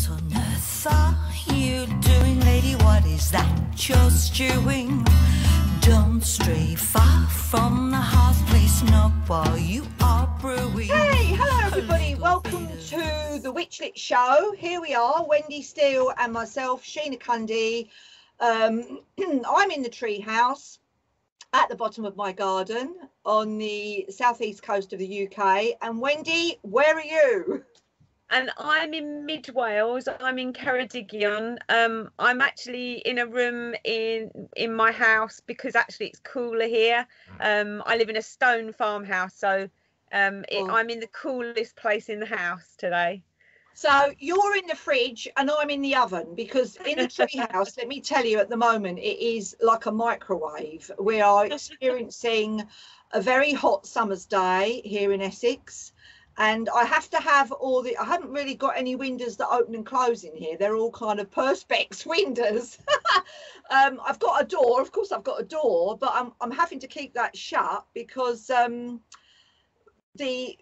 What on earth are you doing, lady? What is that you're stewing? Don't stray far from the hearth, place not while you are brewing. Hey, hello everybody. Welcome to the Witchlit Show. Here we are, Wendy Steele and myself, Sheena Cundy. Um, I'm in the tree house at the bottom of my garden on the southeast coast of the UK. And Wendy, where are you? And I'm in mid Wales. I'm in Ceredigion. Um, I'm actually in a room in in my house because actually it's cooler here. Um, I live in a stone farmhouse, so um, it, Oh. I'm in the coolest place in the house today. So you're in the fridge and I'm in the oven because in the tree house, let me tell you, at the moment it is like a microwave. We are experiencing a very hot summer's day here in Essex. And I have to have all the, I haven't really got any windows that open and close in here. They're all kind of perspex windows. um, I've got a door, of course I've got a door, but I'm, I'm having to keep that shut because um, the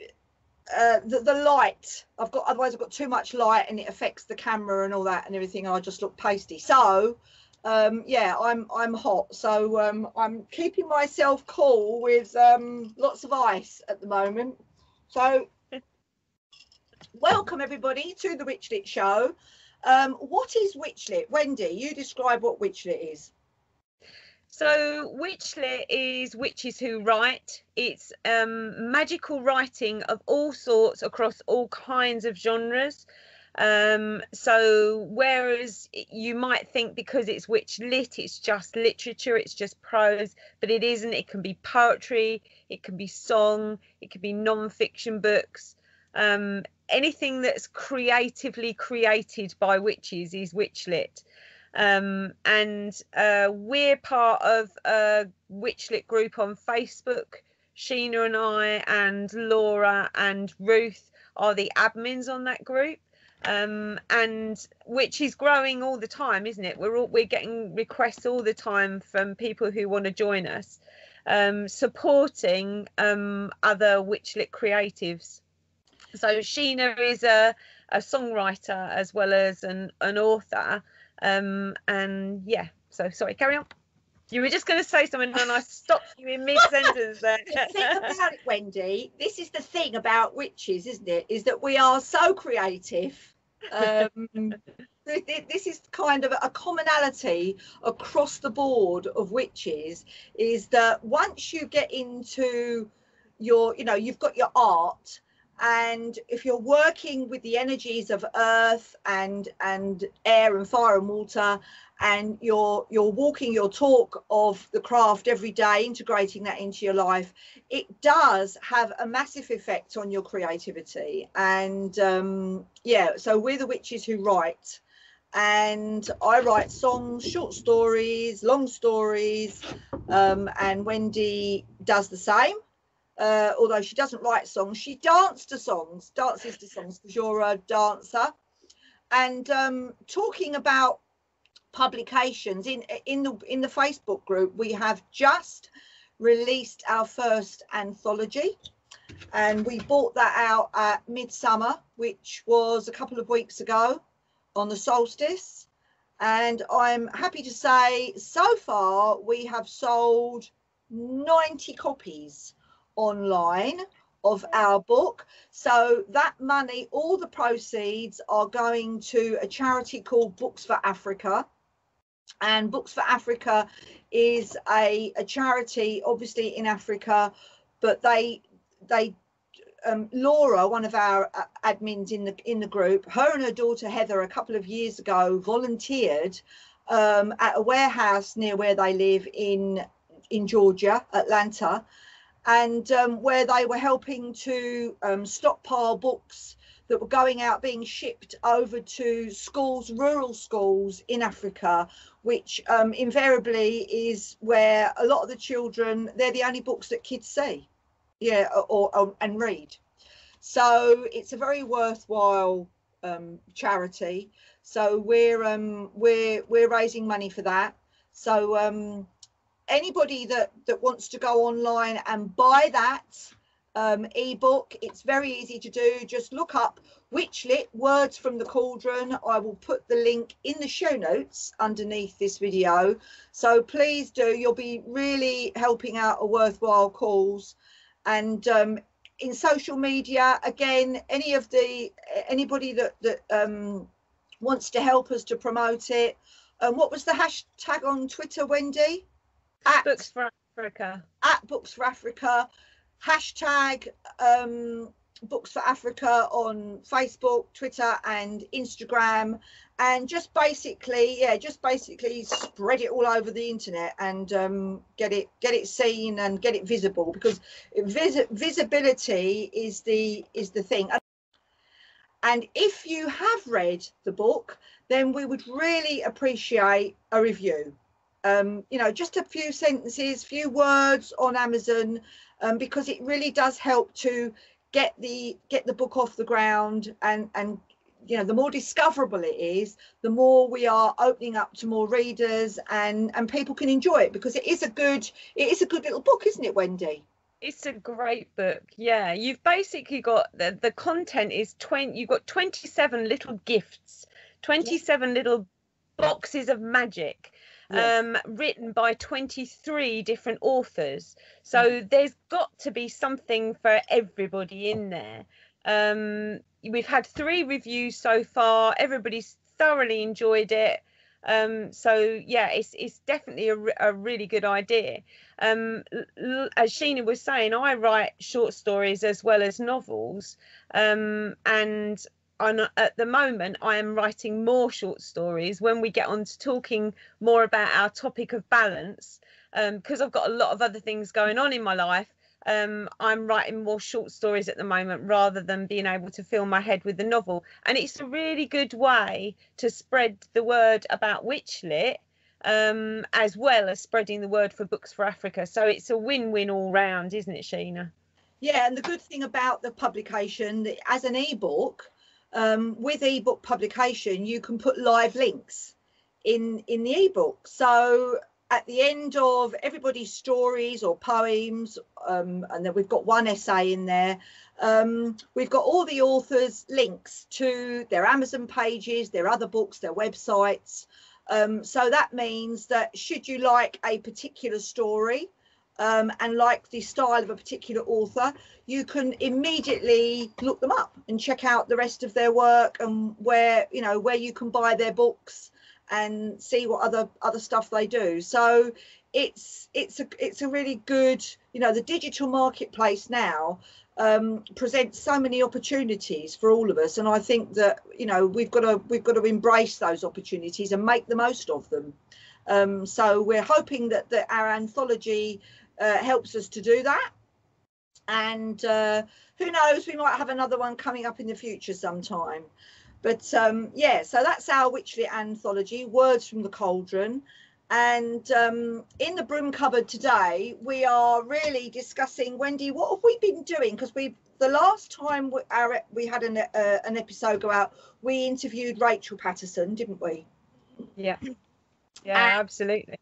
uh, the, the light I've got otherwise I've got too much light and it affects the camera and all that and everything I just look pasty so um yeah I'm I'm hot so um I'm keeping myself cool with um lots of ice at the moment so welcome everybody to the Witchlit show um what is Witchlit Wendy you describe what Witchlit is So Witchlit is witches who write. It's um, magical writing of all sorts across all kinds of genres. Um, so whereas you might think because it's witch lit, it's just literature, it's just prose, but it isn't. It can be poetry, it can be song, it can be non-fiction books. Um, anything that's creatively created by witches is witchlit. Um, and uh, we're part of a witchlit group on Facebook. Sheena and I and Laura and Ruth are the admins on that group um and which is growing all the time isn't it we're all we're getting requests all the time from people who want to join us um supporting um other witchlit creatives so sheena is a a songwriter as well as an an author um and yeah so sorry carry on you were just going to say something and i stopped you in mid-sentence there the thing about it, Wendy, this is the thing about witches, isn't it? Is that we are so creative. Um, th- th- this is kind of a commonality across the board of witches is that once you get into your, you know, you've got your art and if you're working with the energies of earth and and air and fire and water and you're you're walking your talk of the craft every day integrating that into your life it does have a massive effect on your creativity. And um yeah so we're the witches who write. And i write songs short stories long stories um and wendy does the same uh, although she doesn't write songs, she dances to songs, dances to songs because you're a dancer. And um, talking about publications in in the in the Facebook group, we have just released our first anthology, and we bought that out at Midsummer, which was a couple of weeks ago on the solstice. And I'm happy to say, so far we have sold 90 copies online of our book. So that money, all the proceeds are going to a charity called Books for Africa. And Books for Africa is a, a charity, obviously in Africa, but they they um, Laura, one of our uh, admins in the in the group, her and her daughter Heather, a couple of years ago, volunteered um, at a warehouse near where they live in in Georgia, Atlanta, and um, where they were helping to um, stockpile books that were going out being shipped over to schools, rural schools in Africa, which um, invariably is where a lot of the children, they're the only books that kids see, yeah, or, or and read. So it's a very worthwhile um, charity. So we're um, we're we're raising money for that. So um, anybody that that wants to go online and buy that um, ebook. It's very easy to do. Just look up Witchlit Words from the Cauldron. I will put the link in the show notes underneath this video. So please do. You'll be really helping out a worthwhile cause. And um, in social media, again, any of the anybody that that um, wants to help us to promote it. Um, what was the hashtag on Twitter, Wendy? At Books for Africa. At Books for Africa. Hashtag um, Books for Africa on Facebook, Twitter, and Instagram. And just basically, yeah, just basically spread it all over the internet and um, get it get it seen and get it visible because vis- visibility is the is the thing. And if you have read the book, then we would really appreciate a review. Um, you know, just a few sentences, few words on Amazon, um, because it really does help to get the get the book off the ground and and you know the more discoverable it is the more we are opening up to more readers and and people can enjoy it because it is a good it is a good little book isn't it wendy it's a great book. Yeah, you've basically got the the content is 20 you've got 27 little gifts, 27 little boxes of magic. Um, written by 23 different authors. So mm. there's got to be something for everybody in there. Um, we've had three reviews so far. Everybody's thoroughly enjoyed it. Um, so yeah, it's it's definitely a, a really good idea. Um, as Sheena was saying, I write short stories as well as novels, um, and on, at the moment I am writing more short stories. When we get on to talking more about our topic of balance, because um, I've got a lot of other things going on in my life, um, I'm writing more short stories at the moment rather than being able to fill my head with the novel. And it's a really good way to spread the word about Witchlit um, as well as spreading the word for Books for Africa. So it's a win win all round, isn't it, Sheena? Yeah, and the good thing about the publication as an ebook, um, with ebook publication, you can put live links in in the ebook. So at the end of everybody's stories or poems, um, and then we've got one essay in there. Um, we've got all the authors' links to their Amazon pages, their other books, their websites. Um, so that means that should you like a particular story um, and like the style of a particular author, you can immediately look them up and check out the rest of their work and where you know where you can buy their books and see what other other stuff they do. So it's it's a it's a really good you know the digital marketplace now um, presents so many opportunities for all of us. And i think that you know we've got to we've got to embrace those opportunities and make the most of them. Um, so we're hoping that that our anthology uh, helps us to do that and uh, who knows we might have another one coming up in the future sometime but um, yeah, so that's our Witchlit anthology, Words from the Cauldron. And um, in the broom cupboard today, we are really discussing, Wendy, what have we been doing? Because we the last time we, our, we had an, uh, an episode go out, we interviewed Rachel Patterson, didn't we? Yeah, yeah, and absolutely.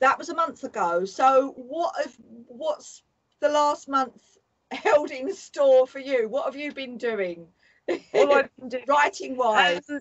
That was a month ago. So what have what's the last month held in store for you? What have you been doing? all I can do writing wise. Um,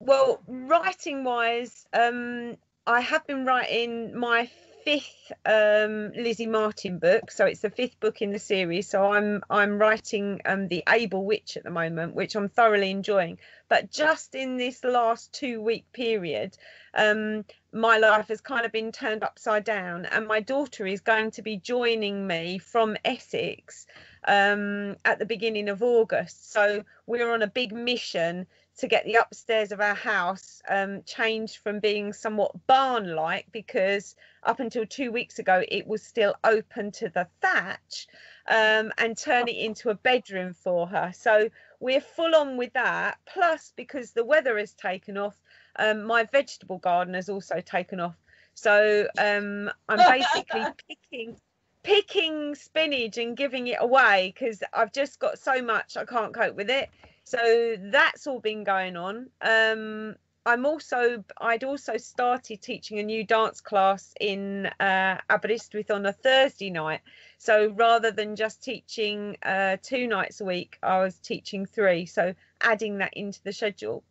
well, writing wise, um, I have been writing my fifth um, Lizzie Martin book, so it's the fifth book in the series. So I'm I'm writing um, the Able Witch at the moment, which I'm thoroughly enjoying. But just in this last two week period, um, my life has kind of been turned upside down, and my daughter is going to be joining me from Essex um, at the beginning of August. So we're on a big mission to get the upstairs of our house um, changed from being somewhat barn like because up until two weeks ago it was still open to the thatch um, and turn it into a bedroom for her. So we're full on with that. Plus, because the weather has taken off, um, my vegetable garden has also taken off. So um, I'm basically picking picking spinach and giving it away because I've just got so much I can't cope with it. So that's all been going on. Um, I'm also I'd also started teaching a new dance class in uh, Aberystwyth on a Thursday night. So rather than just teaching uh, two nights a week, I was teaching three. So adding that into the schedule.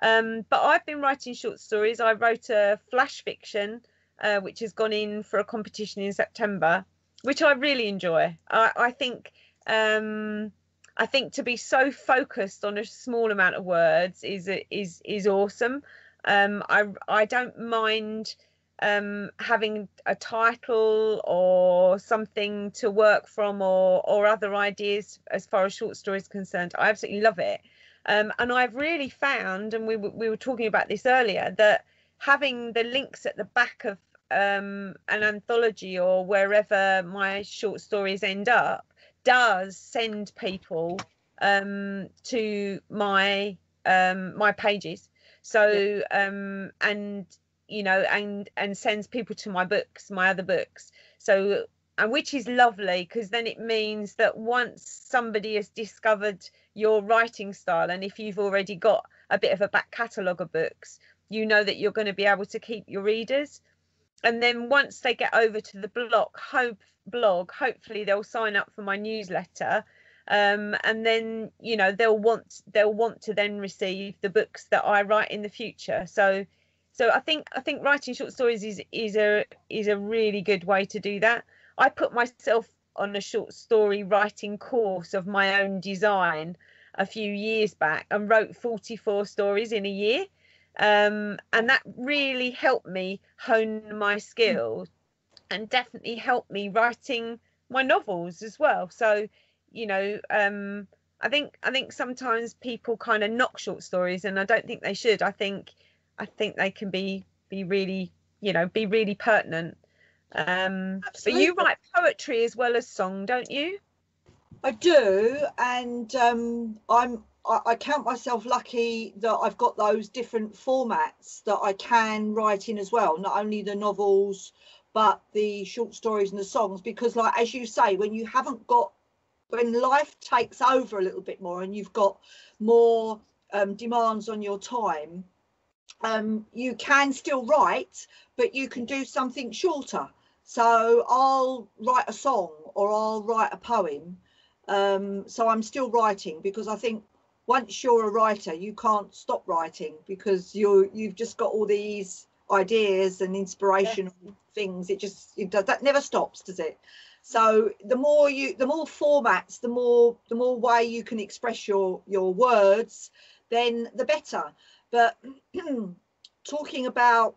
Um, but I've been writing short stories. I wrote a flash fiction, uh, which has gone in for a competition in September, which I really enjoy. I, I think um, I think to be so focused on a small amount of words is is is awesome. Um, I I don't mind um, having a title or something to work from or or other ideas as far as short stories concerned. I absolutely love it. Um, and I've really found, and we we were talking about this earlier, that having the links at the back of um, an anthology or wherever my short stories end up does send people um, to my um, my pages. So um, and you know and and sends people to my books, my other books. So and which is lovely because then it means that once somebody has discovered your writing style and if you've already got a bit of a back catalogue of books you know that you're going to be able to keep your readers and then once they get over to the blog hope blog hopefully they'll sign up for my newsletter. Um, and then you know they'll want they'll want to then receive the books that I write in the future. So so I think I think writing short stories is is a is a really good way to do that. I put myself on a short story writing course of my own design a few years back and wrote 44 stories in a year um, and that really helped me hone my skills and definitely helped me writing my novels as well. So, you know, um, I think I think sometimes people kind of knock short stories, and I don't think they should. I think I think they can be be really, you know, be really pertinent. Um, but you write poetry as well as song, don't you? I do, and um, I'm I, I count myself lucky that I've got those different formats that I can write in as well. Not only the novels, but the short stories and the songs. Because, like as you say, when you haven't got when life takes over a little bit more and you've got more um, demands on your time, um, you can still write, but you can do something shorter. So I'll write a song or I'll write a poem. Um, so I'm still writing because I think once you're a writer, you can't stop writing because you you've just got all these ideas and inspirational yes. things. It just it does that never stops, does it? So the more you the more formats, the more the more way you can express your your words, then the better. But talking about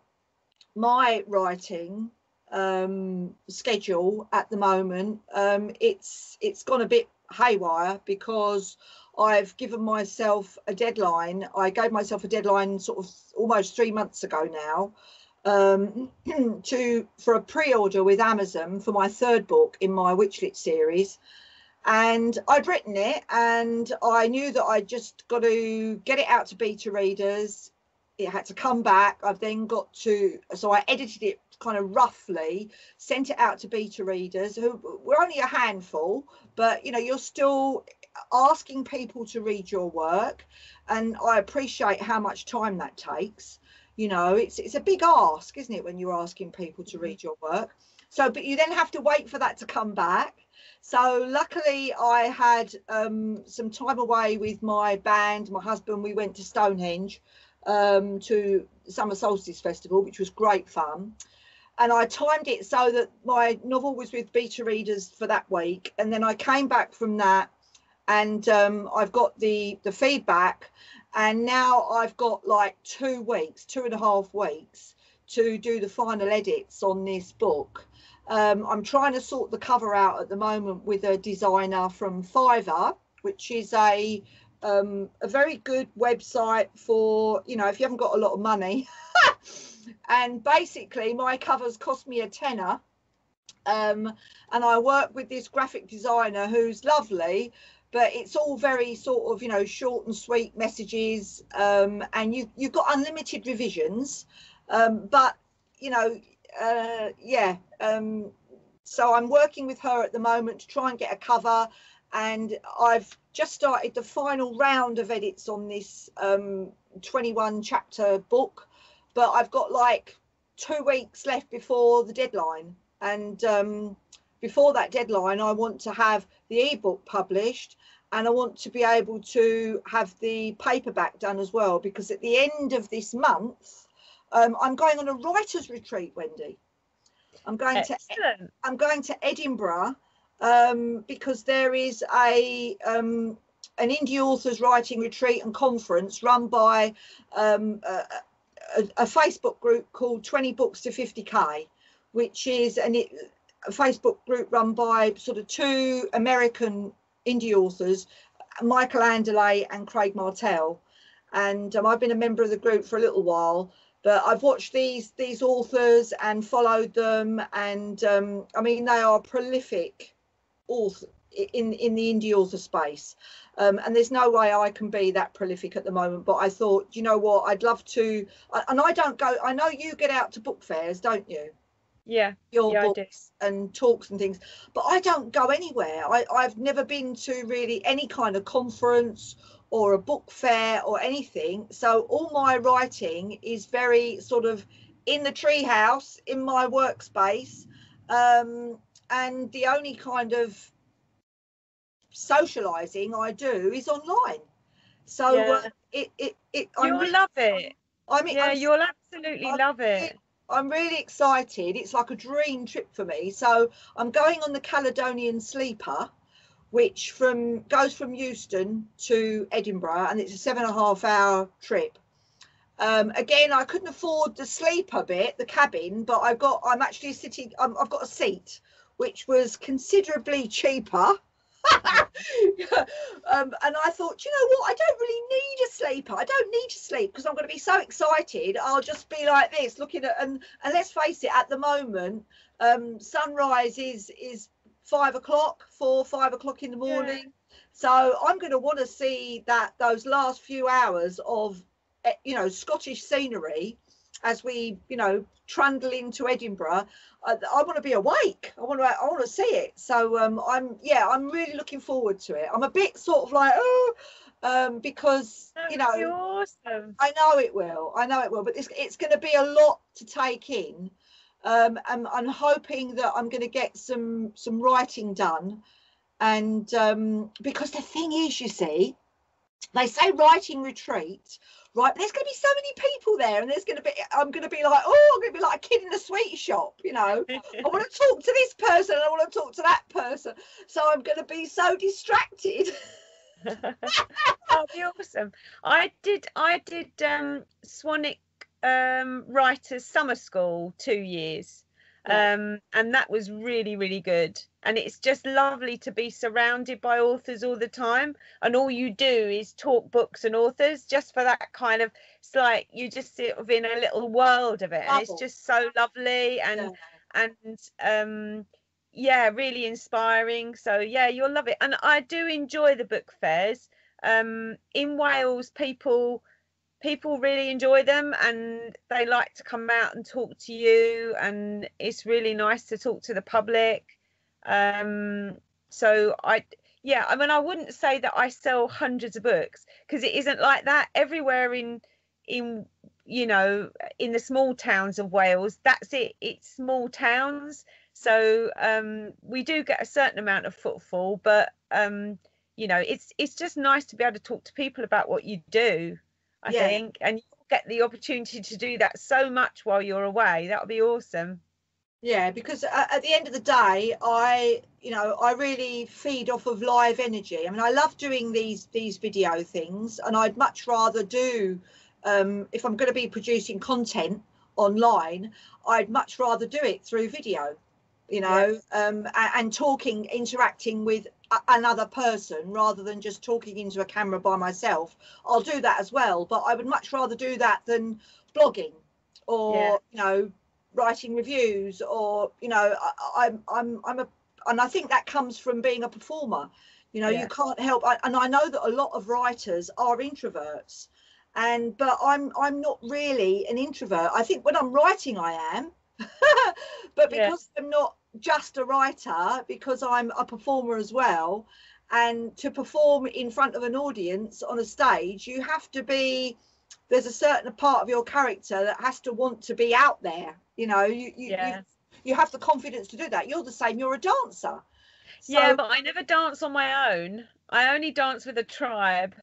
my writing um, schedule at the moment, um, it's it's gone a bit haywire because I've given myself a deadline. I gave myself a deadline sort of almost three months ago now um, to for a pre-order with Amazon for my third book in my Witchlit series. And I'd written it and I knew that I just got to get it out to beta readers. It had to come back. I've then got to, so I edited it kind of roughly, sent it out to beta readers who were only a handful, but you know, you're still asking people to read your work. And i appreciate how much time that takes. You know it's it's a big ask isn't it when you're asking people to read your work? So but you then have to wait for that to come back. So luckily i had um, some time away with my band my husband. We went to stonehenge um, to summer solstice festival which was great fun and I timed it so that my novel was with beta readers for that week. And then I came back from that and um, I've got the the feedback, and now I've got like two weeks, two and a half weeks to do the final edits on this book. Um, I'm trying to sort the cover out at the moment with a designer from Fiverr, which is a um, a very good website for you know if you haven't got a lot of money. and basically, my covers cost me a tenner. Um, and I work with this graphic designer who's lovely, but it's all very sort of you know short and sweet messages. Um, and you you've got unlimited revisions. Um, but you know uh, yeah um, so i'm working with her at the moment to try and get a cover. And i've just started the final round of edits on this um, 21 chapter book, but I've got like two weeks left before the deadline. And um, before that deadline, I want to have the ebook published and I want to be able to have the paperback done as well because at the end of this month, um, I'm going on a writer's retreat, Wendy. I'm going Excellent. to I'm going to Edinburgh um, because there is a um, an indie authors writing retreat and conference run by um, a, a, Facebook group called 20 Books to 50k, which is an, a Facebook group run by sort of two American indie authors, Michael Anderle and Craig Martelle. And um, I've been a member of the group for a little while, but I've watched these these authors and followed them, and um, I mean they are prolific author in in the indie author space. Um, and there's no way I can be that prolific at the moment. But I thought, you know what, I'd love to. And I don't go. I know you get out to book fairs, don't you? Yeah. Your yeah, books and talks and things, but I don't go anywhere. I, I've never been to really any kind of conference or a book fair or anything. So all my writing is very sort of in the treehouse in my workspace. Um, and the only kind of socializing I do is online. So Yeah. uh, it, it, it, I'm You'll really- love it. I mean, Yeah, I'm you'll absolutely I'm love it. I'm really excited. It's like a dream trip for me. So I'm going on the Caledonian Sleeper, which from goes from Euston to Edinburgh, and it's a seven and a half hour trip. Um, again, I couldn't afford the sleeper bit, the cabin, but I've got I'm actually sitting. Um, I've got a seat, which was considerably cheaper. um, and I thought, you know what? I don't really need a sleeper. I don't need to sleep because I'm going to be so excited. I'll just be like this, looking at and and let's face it, at the moment, um, sunrise is is five o'clock, four five o'clock in the Yeah. morning. So I'm going to want to see that those last few hours of eh, you know Scottish scenery as we you know trundle into Edinburgh. I, I want to be awake. I want to I want to see it. So um, I'm yeah I'm really looking forward to it. I'm a bit sort of like oh um, because That you know awesome. I know it will. I know it will. But it's it's going to be a lot to take in. Um, and I'm hoping that I'm going to get some some writing done. And um, because the thing is, you see, they say writing retreat, right? But there's going to be so many people there, and there's going to be I'm going to be like, oh, I'm going to be like a kid in a sweet shop, you know. I want to talk to this person, and I want to talk to that person. So I'm going to be so distracted. That'd be awesome. I did I did um Swanwick um writers summer school two years. Yeah. Um and that was really, really good. And it's just lovely to be surrounded by authors all the time. And all you do is talk books and authors just for that kind of it's like you just sort of in a little world of it. And it's just so lovely and Yeah. and um yeah really inspiring so yeah you'll love it and i do enjoy the book fairs um in wales people people really enjoy them and they like to come out and talk to you and it's really nice to talk to the public. Um so i yeah i mean i wouldn't say that i sell hundreds of books because it isn't like that. Everywhere in in you know in the small towns of wales that's it. It's small towns. So um we do get a certain amount of footfall but um you know it's it's just nice to be able to talk to people about what you do i Yeah. think and get the opportunity to do that so much while you're away that would be awesome Yeah, because at the end of the day, I, you know, I really feed off of live energy. I mean, I love doing these these video things, and I'd much rather do, um, if I'm going to be producing content online, I'd much rather do it through video, you know, um, and talking, interacting with another person rather than just talking into a camera by myself. I'll do that as well, but I would much rather do that than blogging or Yeah. you know writing reviews or you know I, I'm I'm I'm a and I think that comes from being a performer. You know, Yeah. you can't help. I, and I know that a lot of writers are introverts, and but I'm I'm not really an introvert. I think when I'm writing, I am, but Yeah. because I'm not just a writer, because I'm a performer as well, and to perform in front of an audience on a stage you have to be there's a certain part of your character that has to want to be out there you know you you, Yeah. you, you have the confidence to do that. You're the same you're a dancer. Yeah but i never dance on my own. I only dance with a tribe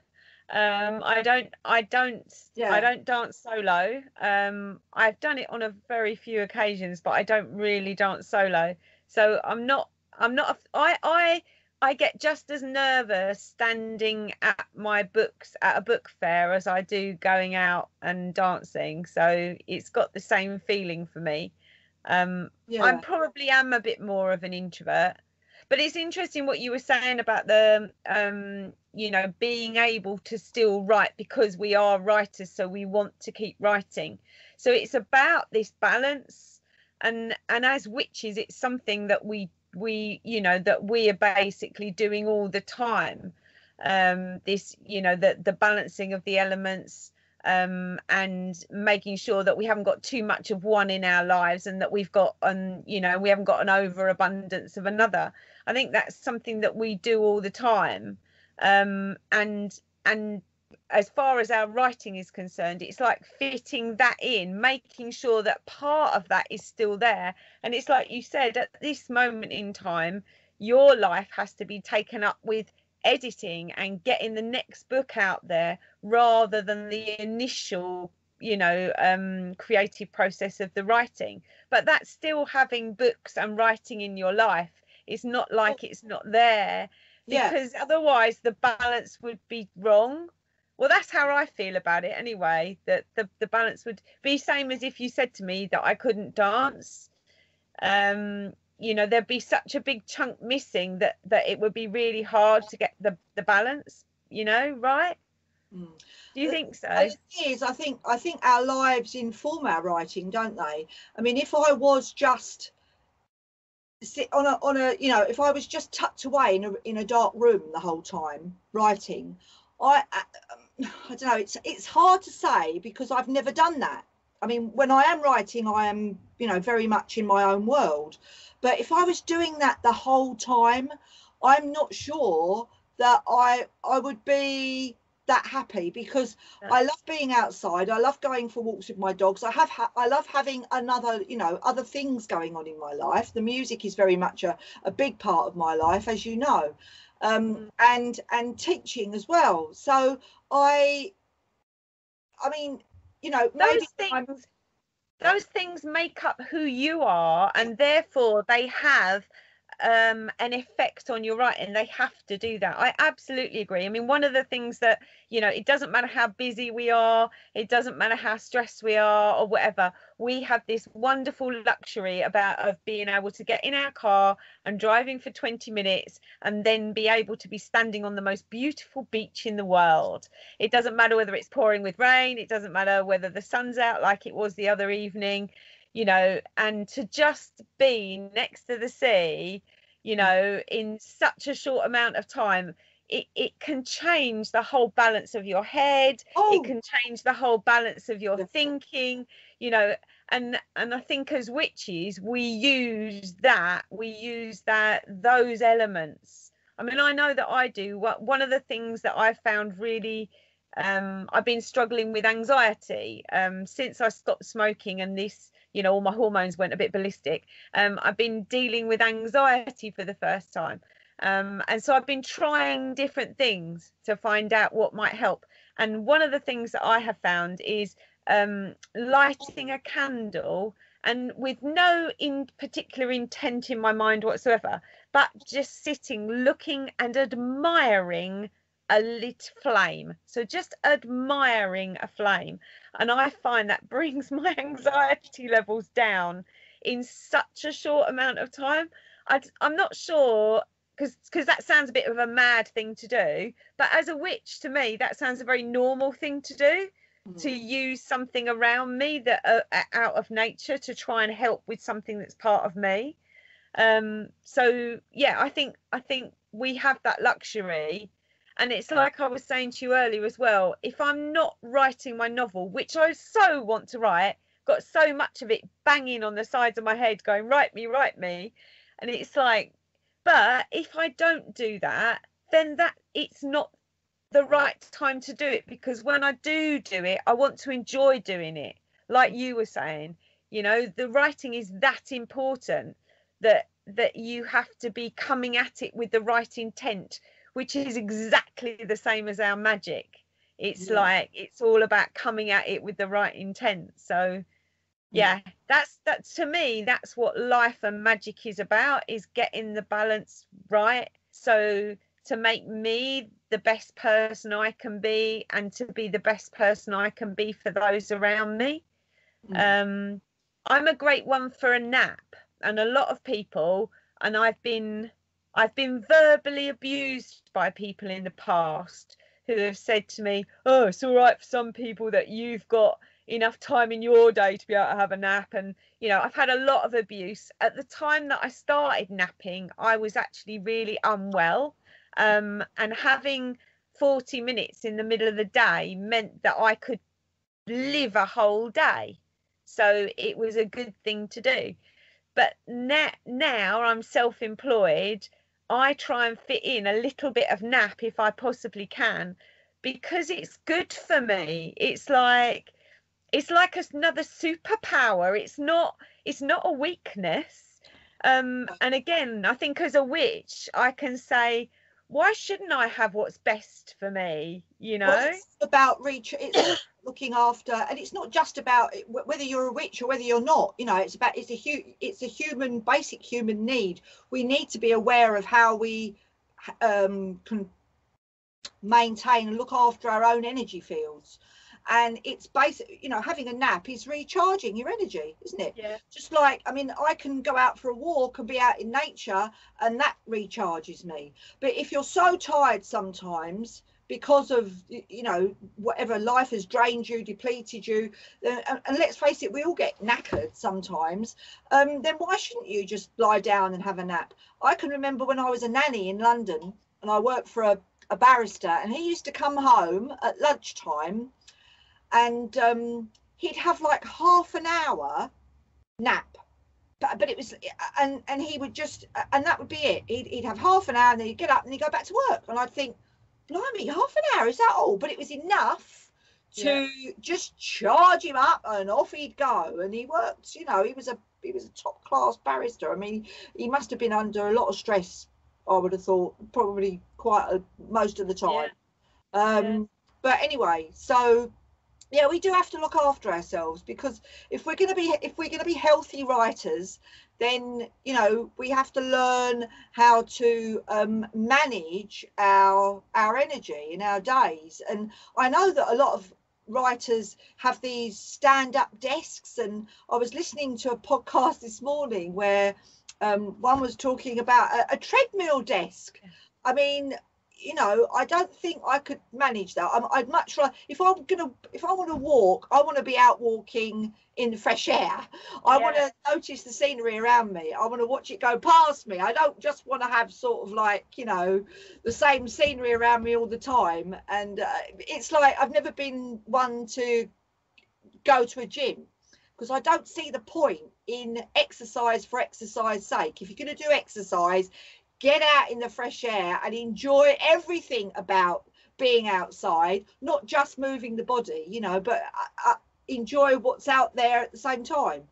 um i don't i don't Yeah. i don't dance solo um i've done it on a very few occasions but i don't really dance solo so i'm not i'm not I, I, I get just as nervous standing at my books at a book fair as i do going out and dancing so it's got the same feeling for me um yeah I probably am a bit more of an introvert. But it's interesting what you were saying about the um you know being able to still write because we are writers so we want to keep writing. So it's about this balance and and as witches it's something that we we you know that we are basically doing all the time. Um this you know the the balancing of the elements um, and making sure that we haven't got too much of one in our lives and that we've got um you know we haven't got an overabundance of another i think that's something that we do all the time um and and as far as our writing is concerned it's like fitting that in making sure that part of that is still there. And it's like you said at this moment in time your life has to be taken up with editing and getting the next book out there rather than the initial you know um creative process of the writing. But that's still having books and writing in your life it's not like it's not there yeah. because otherwise the balance would be wrong. Well that's how i feel about it anyway that the, the balance would be same as if you said to me that i couldn't dance. Um you know there'd be such a big chunk missing that that it would be really hard to get the the balance you know right? Mm. do you think so? it is i think i think our lives inform our writing don't they? I mean if i was just sit on a on a you know if i was just tucked away in a in a dark room the whole time writing i i, um, I don't know it's it's hard to say because i've never done that. I mean when i am writing i am you know very much in my own world. But if i was doing that the whole time i'm not sure that i i would be that happy because I love being outside. I love going for walks with my dogs. I have ha- I love having another, you know, other things going on in my life. The music is very much a, a big part of my life, as you know, um, Mm. and and teaching as well. So I, I mean, you know, maybe those I'm- things those things make up who you are and therefore they have um an effect on your writing. They have to do that. I absolutely agree. I mean one of the things that you know it doesn't matter how busy we are it doesn't matter how stressed we are or whatever we have this wonderful luxury about of being able to get in our car and driving for 20 minutes and then be able to be standing on the most beautiful beach in the world. It doesn't matter whether it's pouring with rain it doesn't matter whether the sun's out like it was the other evening you know and to just be next to the sea you know in such a short amount of time it, it can change the whole balance of your head oh, it can change the whole balance of your thinking you know and and i think as witches we use that we use that those elements. I mean i know that i do. What one of the things that i found really um i've been struggling with anxiety um since i stopped smoking and this you know all my hormones went a bit ballistic. Um i've been dealing with anxiety for the first time. Um and so i've been trying different things to find out what might help. And one of the things that i have found is um lighting a candle and with no in particular intent in my mind whatsoever but just sitting looking and admiring a lit flame. So just admiring a flame. And i find that brings my anxiety levels down in such a short amount of time. I, i'm not sure because because that sounds a bit of a mad thing to do. But as a witch to me that sounds a very normal thing to do to mm, use something around me that are are out of nature to try and help with something that's part of me. Um so yeah i think i think we have that luxury and it's like i was saying to you earlier as well if i'm not writing my novel which i so want to write got so much of it banging on the sides of my head going write me write me and it's like but if i don't do that then that it's not the right time to do it because when I do do it, I want to enjoy doing it. Like you were saying, you know, the writing is that important that that you have to be coming at it with the right intent, which is exactly the same as our magic. It's yeah. like it's all about coming at it with the right intent. So yeah, yeah, that's that to me that's what life and magic is about is getting the balance right. So to make me the best person I can be and to be the best person I can be for those around me. Mm. Um, I'm a great one for a nap, and a lot of people, and I've been I've been verbally abused by people in the past who have said to me, "Oh, it's all right for some people that you've got enough time in your day to be able to have a nap." And you know, I've had a lot of abuse. At the time that I started napping, I was actually really unwell um, and having 40 minutes in the middle of the day meant that I could live a whole day. So it was a good thing to do. But now, now I'm self employed. I try and fit in a little bit of nap if I possibly can because it's good for me. It's like it's like another superpower. It's not it's not a weakness. Um, and again, I think as a witch, I can say, why shouldn't I have what's best for me? You know, well, it's about reach. It's looking after, and it's not just about whether you're a witch or whether you're not. You know, it's about it's a hu- it's a human basic human need. We need to be aware of how we um, can maintain and look after our own energy fields and it's basic you know having a nap is recharging your energy isn't it yeah just like i mean i can go out for a walk and be out in nature and that recharges me but if you're so tired sometimes because of you know whatever life has drained you depleted you and, let's face it we all get knackered sometimes. Um, then why shouldn't you just lie down and have a nap? I can remember when i was a nanny in london and i worked for a, a barrister and he used to come home at lunchtime and um, he'd have like half an hour nap. But, but it was and and he would just and that would be it. He'd, he'd have half an hour and then he'd get up and he'd go back to work. And i'd think blimey half an hour is that all but it was enough to yeah. just charge him up and off he'd go and he worked you know he was a he was a top class barrister i mean he must have been under a lot of stress i would have thought probably quite a, most of the time yeah. um yeah. but anyway so yeah we do have to look after ourselves because if we're going to be if we're going to be healthy writers then you know we have to learn how to um, manage our our energy in our days. And i know that a lot of writers have these stand up desks and i was listening to a podcast this morning where um, one was talking about a, a treadmill desk. I mean you know, I don't think I could manage that. i would much rather if I'm gonna if I want to walk, I want to be out walking in the fresh air. I yeah. want to notice the scenery around me. I want to watch it go past me. I don't just want to have sort of like you know the same scenery around me all the time. And uh, it's like I've never been one to go to a gym because I don't see the point in exercise for exercise sake. If you're going to do exercise, get out in the fresh air and enjoy everything about being outside, not just moving the body, you know, but uh, uh, enjoy what's out there at the same time.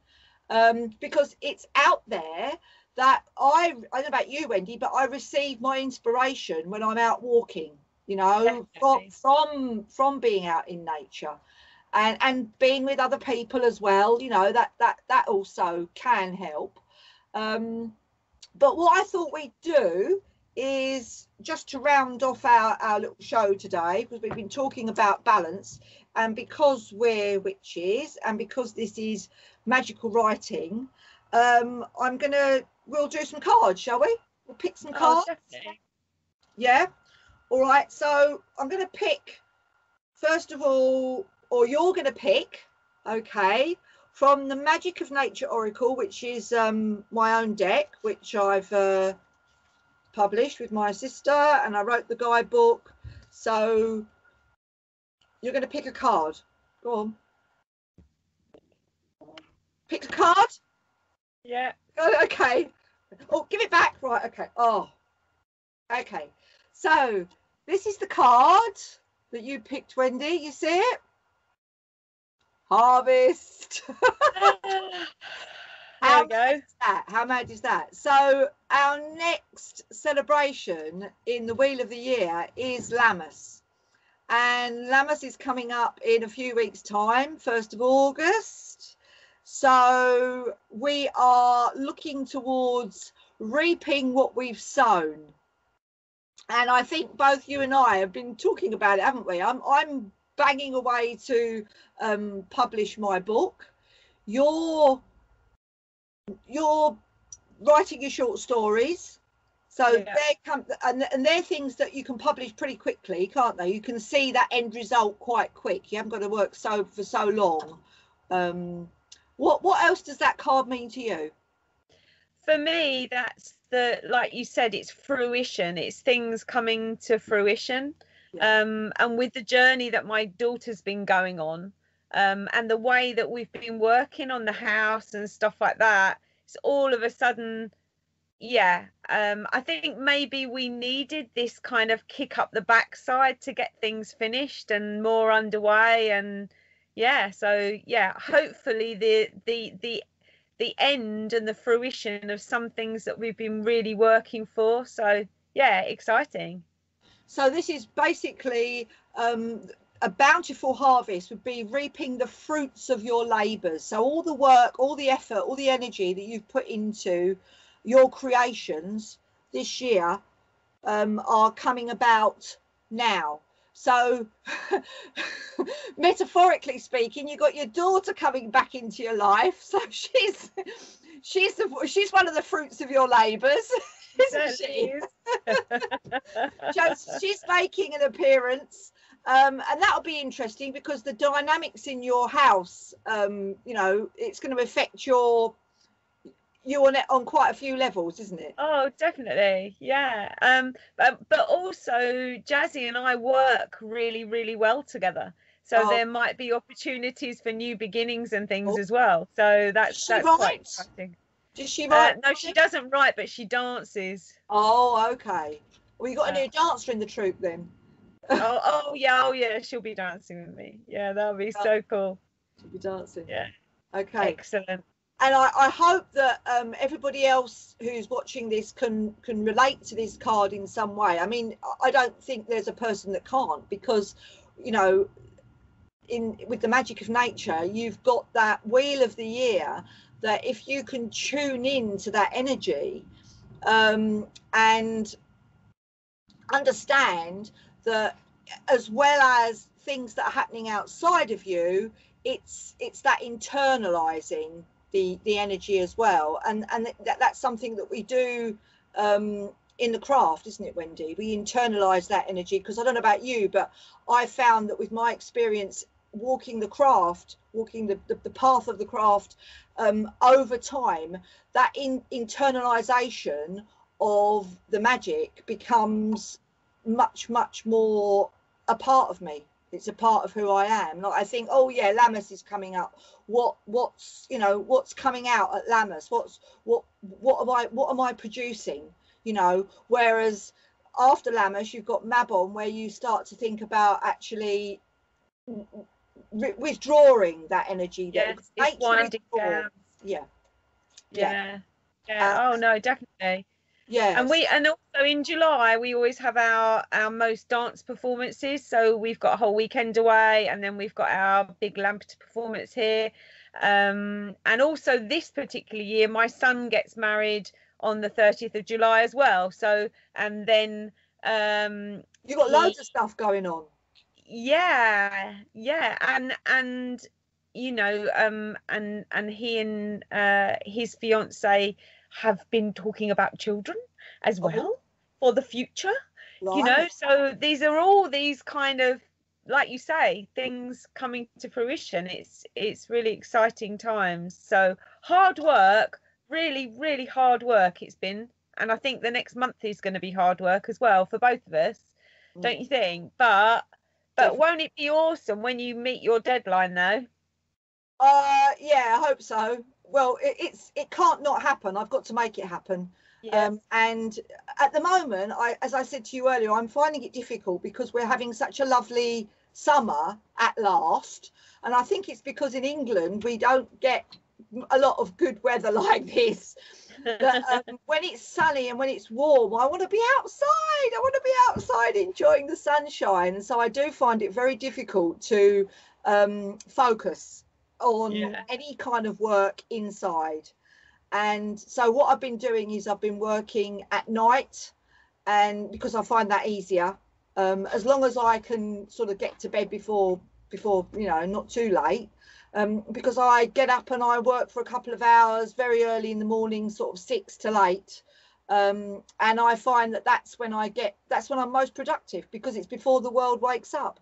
Um, because it's out there that I, I don't know about you, Wendy, but I receive my inspiration when I'm out walking, you know, from, from, from being out in nature and, and being with other people as well, you know, that, that, that also can help. Um, but what I thought we'd do is just to round off our, our little show today, because we've been talking about balance, and because we're witches and because this is magical writing, um, I'm gonna we'll do some cards, shall we? We'll pick some oh, cards. Oh, yeah. All right. So I'm gonna pick first of all, or you're gonna pick, okay, from the Magic of Nature Oracle, which is um, my own deck, which I've uh, published with my sister, and I wrote the guidebook. So you're going to pick a card. Go on. Pick a card. Yeah. Oh, okay. Oh, give it back. Right. Okay. Oh. Okay. So this is the card that you picked, Wendy. You see it? Harvest. Go. that? How mad is that? So our next celebration in the Wheel of the Year is Lammas. And Lammas is coming up in a few weeks' time, 1st of August. So we are looking towards reaping what we've sown. And I think both you and I have been talking about it, haven't we? I'm I'm banging away to um, publish my book. You're you're writing your short stories. So Yeah. they come and, and they're things that you can publish pretty quickly, can't they? You can see that end result quite quick. You haven't got to work so for so long. Um, what what else does that card mean to you? For me, that's the like you said, it's fruition. It's things coming to fruition. Um, and with the journey that my daughter's been going on, um, and the way that we've been working on the house and stuff like that, it's all of a sudden, yeah. Um, I think maybe we needed this kind of kick up the backside to get things finished and more underway, and yeah. So yeah, hopefully the the the the end and the fruition of some things that we've been really working for. So yeah, exciting. So this is basically um, a bountiful harvest would be reaping the fruits of your labours. So all the work, all the effort, all the energy that you've put into your creations this year um, are coming about now. So metaphorically speaking, you've got your daughter coming back into your life. So she's she's the, she's one of the fruits of your labours, isn't she? just she's making an appearance um, and that'll be interesting because the dynamics in your house um, you know it's going to affect your you on it on quite a few levels isn't it Oh, definitely. Yeah. Um, but but also Jazzy and I work really, really well together. So Oh. there might be opportunities for new beginnings and things Oh. as well. So that's she that's quite writes? exciting. Does she Uh, write no, she doesn't write, but she dances. oh okay well you got a new dancer in the troupe then oh, oh yeah, oh yeah, she'll be dancing with me. Yeah, that'll be Oh. so cool. She'll be dancing Yeah, okay excellent. and I, I hope that um, everybody else who's watching this can can relate to this card in some way. I mean, I don't think there's a person that can't because, you know, in with the magic of nature, you've got that wheel of the year that if you can tune in to that energy um, and understand that as well as things that are happening outside of you it's it's that internalizing the the energy as well. And and that, that's something that we do um in the craft isn't it wendy? We internalize that energy because i don't know about you but i found that with my experience walking the craft walking the, the, the path of the craft um over time that in internalization of the magic becomes much much more a part of me. It's a part of who i am. Like i think oh yeah lammas is coming up. What what's you know what's coming out at lammas what's what what am i what am i producing? You know whereas after lammas you've got mabon where you start to think about actually w- withdrawing that energy that Yes, makes it's winding down. yeah Yeah. Yeah. Yeah. Uh, oh no, definitely. yeah and we and also in july we always have our our most dance performances so we've got a whole weekend away and then we've got our big lamp performance here um and also this particular year my son gets married on the 30th of july as well so and then um you've got loads of stuff going on yeah yeah and and you know um and and he and uh his fiance have been talking about children as Oh. well for the future you know so these are all these kind of like you say things coming to fruition. It's it's really exciting times. So hard work really really hard work it's been and i think the next month is going to be hard work as well for both of us don't you think? But but won't it be awesome when you meet your deadline though Uh, yeah, I hope so. Well, it, it's it can't not happen. I've got to make it happen. Yeah. Um, and at the moment, I, as I said to you earlier, I'm finding it difficult because we're having such a lovely summer at last. And I think it's because in England we don't get a lot of good weather like this. That um, when it's sunny and when it's warm, I want to be outside. I want to be outside enjoying the sunshine. And so I do find it very difficult to um, focus on Yeah. any kind of work inside. And so what I've been doing is I've been working at night, and because I find that easier, um, as long as I can sort of get to bed before before you know not too late. Um, because I get up and I work for a couple of hours very early in the morning, sort of six to eight, um, and I find that that's when I get that's when I'm most productive because it's before the world wakes up.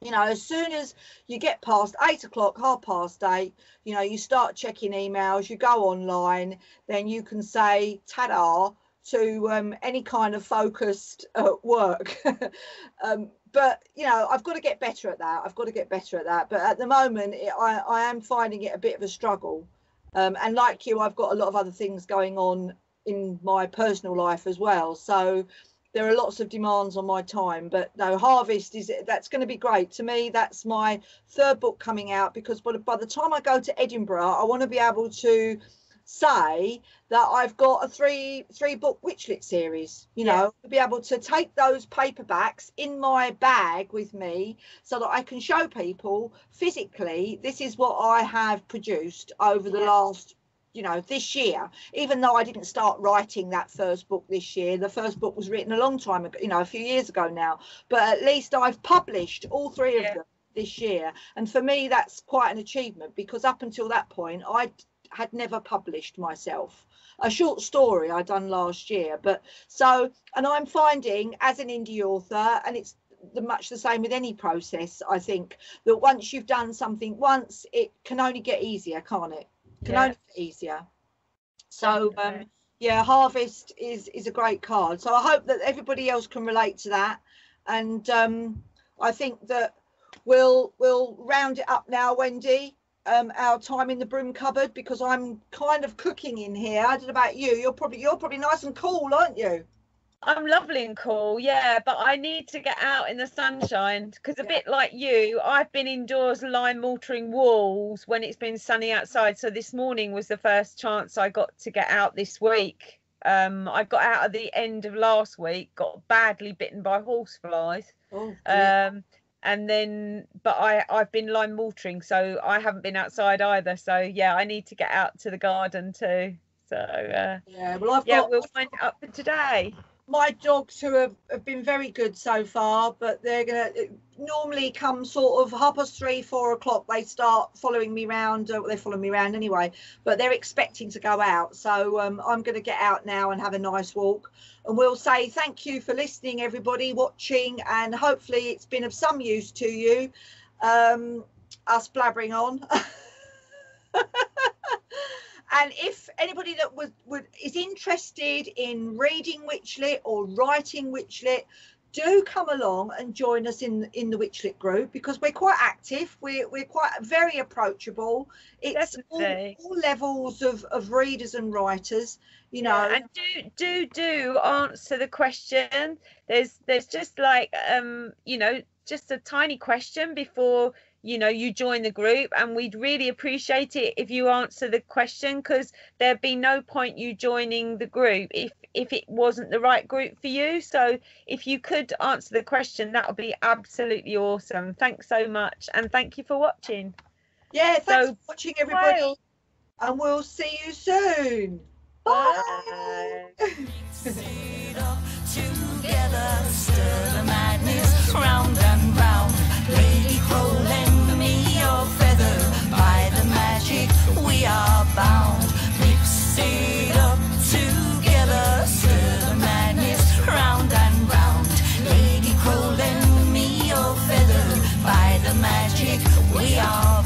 You know, as soon as you get past eight o'clock, half past eight, you know, you start checking emails, you go online, then you can say ta-da to um, any kind of focused uh, work. um, but you know, I've got to get better at that. I've got to get better at that. But at the moment, it, I, I am finding it a bit of a struggle. Um, and like you, I've got a lot of other things going on in my personal life as well. So there are lots of demands on my time. But no, Harvest is that's going to be great. To me, that's my third book coming out because by by the time I go to Edinburgh, I want to be able to say that I've got a three three book Witchlit series. You Yeah. know, to be able to take those paperbacks in my bag with me so that I can show people physically this is what I have produced over the Yeah. last you know this year even though i didn't start writing that first book this year the first book was written a long time ago you know a few years ago now but at least i've published all three of them this year and for me that's quite an achievement because up until that point i had never published myself. A short story i done last year but so and i'm finding as an indie author and it's the, much the same with any process i think that once you've done something once it can only get easier can't it? Can Yeah. only get easier. So um yeah harvest is is a great card. So i hope that everybody else can relate to that. And um i think that we'll we'll round it up now wendy um our time in the broom cupboard because i'm kind of cooking in here i don't know about you you're probably you're probably nice and cool aren't you I'm lovely and cool, yeah, but I need to get out in the sunshine because a Yeah. bit like you, I've been indoors lime mortaring walls when it's been sunny outside. So this morning was the first chance I got to get out this week. Um, I got out at the end of last week, got badly bitten by horseflies. oh. Um, and then, but I I've been lime mortaring, so I haven't been outside either. So yeah, I need to get out to the garden too. So uh, yeah well i've yeah, got we'll find it up for today. my dogs who have, have been very good so far, but they're gonna normally come sort of half past three, four o'clock. They start following me round. Uh, they follow me around anyway, but they're expecting to go out. So um, I'm going to get out now and have a nice walk. And we'll say thank you for listening, everybody, watching, and hopefully it's been of some use to you. Um, us blabbering on. and if anybody that would, would is interested in reading Witchlit or writing Witchlit, do come along and join us in in the Witchlit group because we're quite active. We're we're quite very approachable. It's all, all levels of of readers and writers. You know, Yeah, and do do do answer the question. There's there's just like um you know just a tiny question before you know you join the group, and we'd really appreciate it if you answer the question because there'd be no point you joining the group if if it wasn't the right group for you. So if you could answer the question, that would be absolutely awesome. Thanks so much, and thank you for watching. yeah. Thanks so, for watching, everybody, Bye. and we'll see you soon. Bye. Sit up together, stir the madness round and round. Lady Crow feather by the magic we are bound. Mix it up together, stir the madness round and round. Lady Crow, lend me your feather by the magic we are.